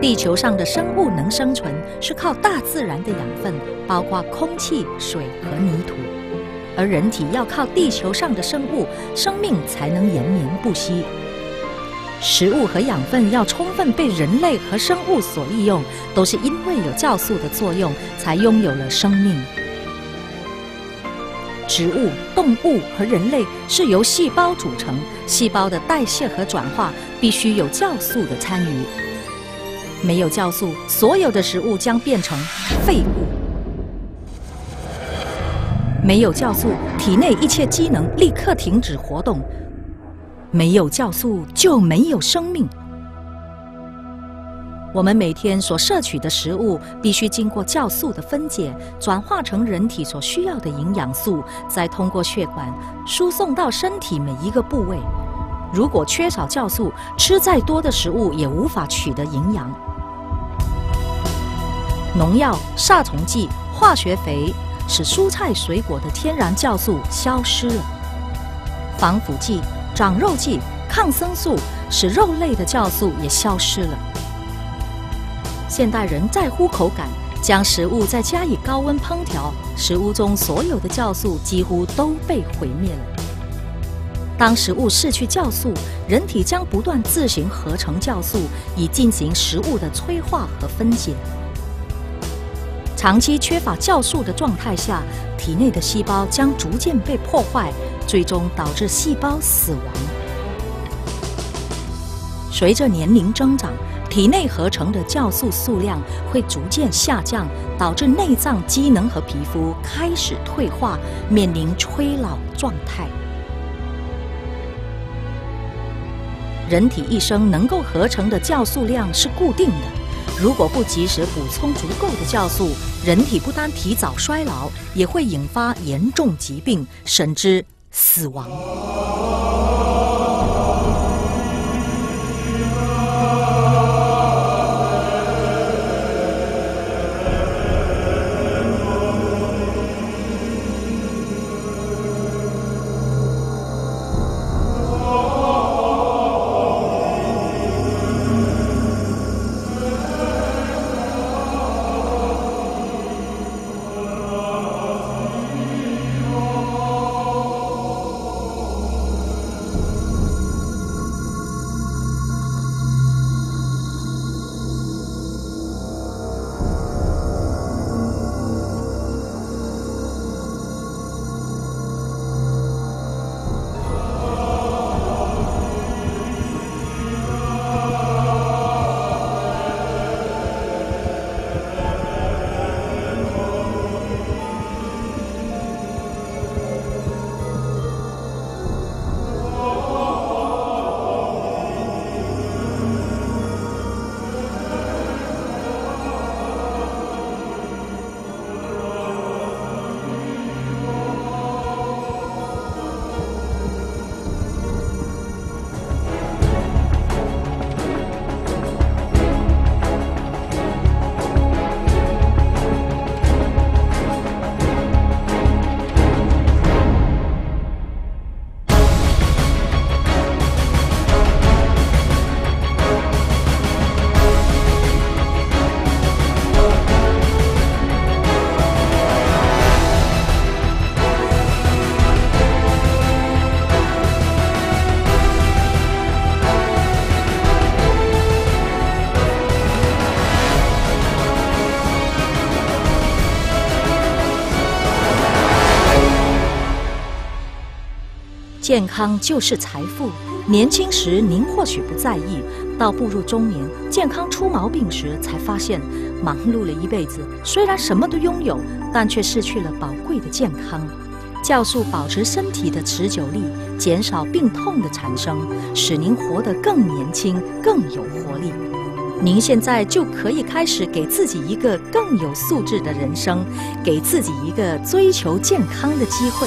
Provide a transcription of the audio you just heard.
地球上的生物能生存是靠大自然的养分，包括空气、水和泥土，而人体要靠地球上的生物，生命才能延绵不息。食物和养分要充分被人类和生物所利用，都是因为有酵素的作用，才拥有了生命。植物、动物和人类是由细胞组成，细胞的代谢和转化必须有酵素的参与。没有酵素，所有的食物将变成废物。没有酵素，体内一切机能立刻停止活动。没有酵素，就没有生命。我们每天所摄取的食物必须经过酵素的分解，转化成人体所需要的营养素，再通过血管输送到身体每一个部位。如果缺少酵素，吃再多的食物也无法取得营养。农药、杀虫剂、化学肥使蔬菜水果的天然酵素消失了，防腐剂、长肉剂、抗生素使肉类的酵素也消失了。现代人在乎口感，将食物再加以高温烹调，食物中所有的酵素几乎都被毁灭了。当食物失去酵素，人体将不断自行合成酵素，以进行食物的催化和分解。长期缺乏酵素的状态下，体内的细胞将逐渐被破坏，最终导致细胞死亡。随着年龄增长，体内合成的酵素数量会逐渐下降，导致内脏机能和皮肤开始退化，面临衰老状态。人体一生能够合成的酵素量是固定的。如果不及时补充足够的酵素，人体不单提早衰老，也会引发严重疾病，甚至死亡。健康就是财富。年轻时您或许不在意，到步入中年，健康出毛病时，才发现忙碌了一辈子，虽然什么都拥有，但却失去了宝贵的健康。酵素保持身体的持久力，减少病痛的产生，使您活得更年轻、更有活力。您现在就可以开始给自己一个更有素质的人生，给自己一个追求健康的机会。